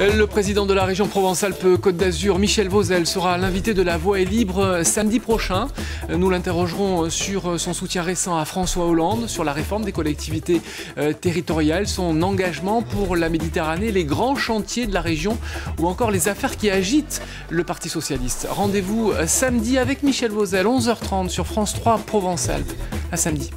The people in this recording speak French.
Euh, le président de la région Provence-Alpes-Côte d'Azur, Michel Vauzel, sera l'invité de La Voix est libre euh, samedi prochain. Euh, nous l'interrogerons sur son soutien récent à François Hollande, sur la réforme des collectivités territoriales, son engagement pour la Méditerranée, les grands chantiers de la région ou encore les affaires qui agitent le Parti socialiste. Rendez-vous samedi avec Michel Vauzel, 11h30 sur France 3 Provence-Alpes. À samedi.